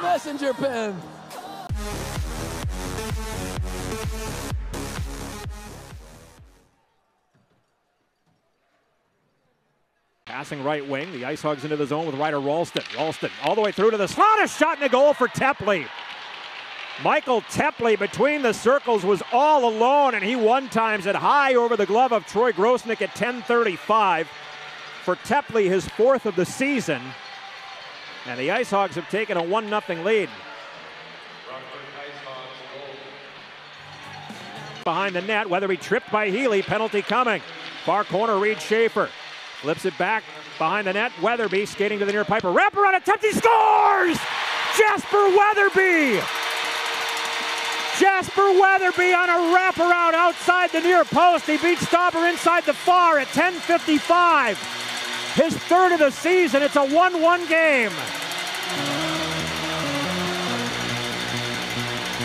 messenger pen. Passing right wing, the Ice Hogs into the zone with Ryder Rolston. Rolston all the way through to the slot, a shot and a goal for Teply. Michael Teply between the circles was all alone, and he one times it high over the glove of Troy Grosenick at 10:35. For Teply, his fourth of the season, and the Ice Hogs have taken a one 0 lead. Behind the net, Weatherby tripped by Healy, penalty coming. Far corner, Reid Schaefer. Flips it back behind the net. Weatherby skating to the near piper. Wraparound attempt. He scores! Jasper Weatherby! Jasper Weatherby on a wraparound outside the near post. He beats Stauber inside the far at 10.55. His third of the season. It's a 1 1 game.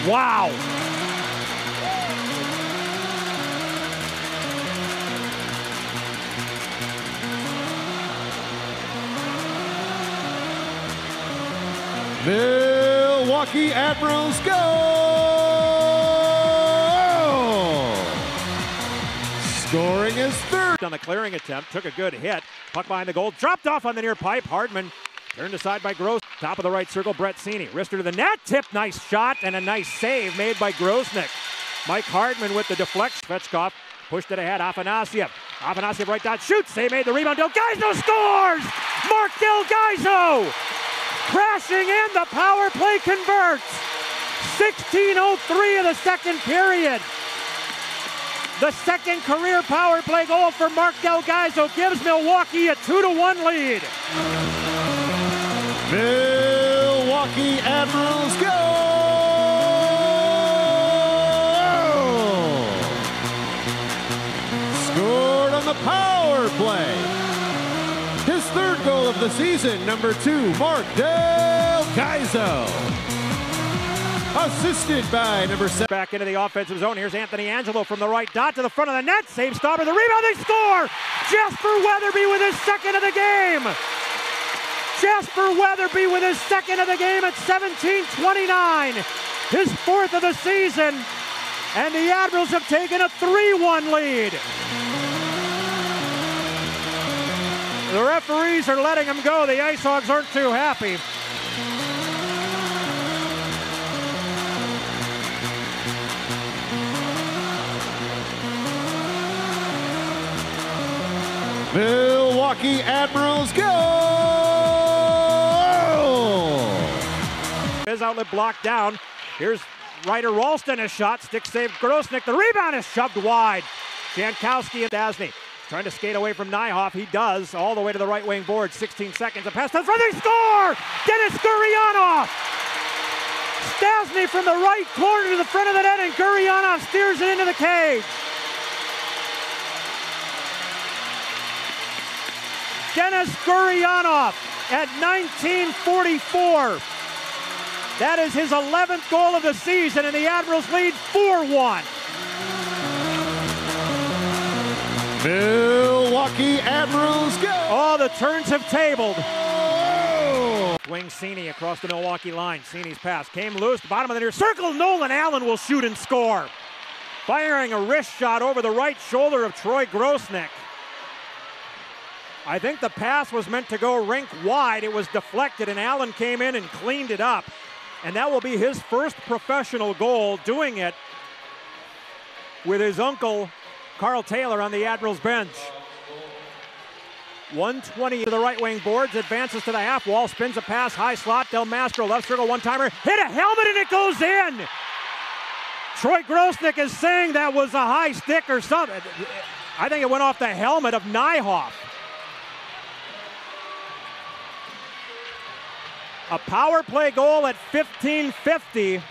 Wow. Milwaukee Admirals go! Scoring his third. On the clearing attempt, took a good hit. Puck behind the goal, dropped off on the near pipe. Hardman turned aside by Gross. Top of the right circle, Brett Seney. Wrister to the net, tip, nice shot, and a nice save made by Grosenick. Mike Hardman with the deflection. Svechkov pushed it ahead. Afanasyev. Afanasyev right dot shoots. They made the rebound. Del Gaizo scores! Marc Del Gaizo! Crashing in, the power play converts. 16.03 of the second period. The second career power play goal for Marc Del Gaizo gives Milwaukee a 2 to 1 lead. Milwaukee Admirals go! Scored on the power play. His third goal of the season, number two, Marc Del Gaizo. Assisted by number seven. Back into the offensive zone. Here's Anthony Angelo from the right dot to the front of the net. Save Stauber. The rebound. They score. Jasper Weatherby with his second of the game. Jasper Weatherby with his second of the game at 17:29. His fourth of the season. And the Admirals have taken a 3-1 lead. The referees are letting him go. The Ice Hogs aren't too happy. Milwaukee Admirals go! His outlet blocked down. Here's Ryder Rolston, a shot. Stick save Grosenick. The rebound is shoved wide. Jankowski and Stastny Trying to skate away from Nyhoff. He does. All the way to the right wing board. 16 seconds. A pass to the front. Score! Denis Gurianov! Stastny from the right corner to the front of the net, and Gurianov steers it into the cage. Denis Gurianov at 1944. That is his 11th goal of the season, and the Admirals lead 4 1. Milwaukee Admirals go! All the turns have tabled. Oh. Wing Seney across the Milwaukee line. Seney's pass came loose, bottom of the near circle. Nolan Allen will shoot and score. Firing a wrist shot over the right shoulder of Troy Grosenick. I think the pass was meant to go rink wide. It was deflected, and Allen came in and cleaned it up. And that will be his first professional goal, doing it with his uncle Karl Taylor on the Admirals bench. 120 to the right wing boards, advances to the half wall, spins a pass, high slot, Del Mastro, left circle, one timer, hit a helmet and it goes in. Troy Grosenick is saying that was a high stick or something. I think it went off the helmet of Nyhoff. A power play goal at 1550.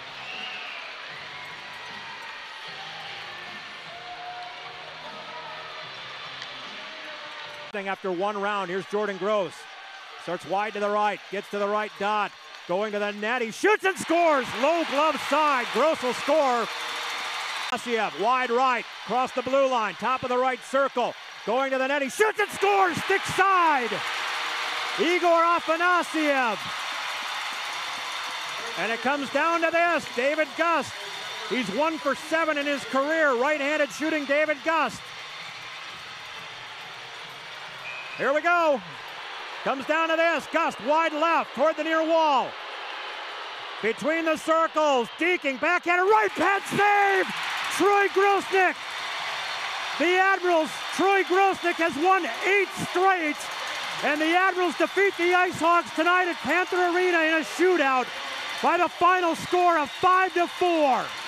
after one round. Here's Jordan Gross. Starts wide to the right, gets to the right dot, going to the net. He shoots and scores. Low glove side. Gross will score. Afanasyev, wide right, cross the blue line, top of the right circle, going to the net. He shoots and scores. Stick side. Igor Afanasyev. And it comes down to this David Gust. He's one for seven in his career. Right handed shooting David Gust. Here we go. Comes down to this. Gust wide left toward the near wall. Between the circles. Deaking backhanded right pad save. Troy Grosenick. The Admirals, Troy Grosenick has won eight straight. And the Admirals defeat the Ice Hogs tonight at Panther Arena in a shootout by the final score of 5 to 4.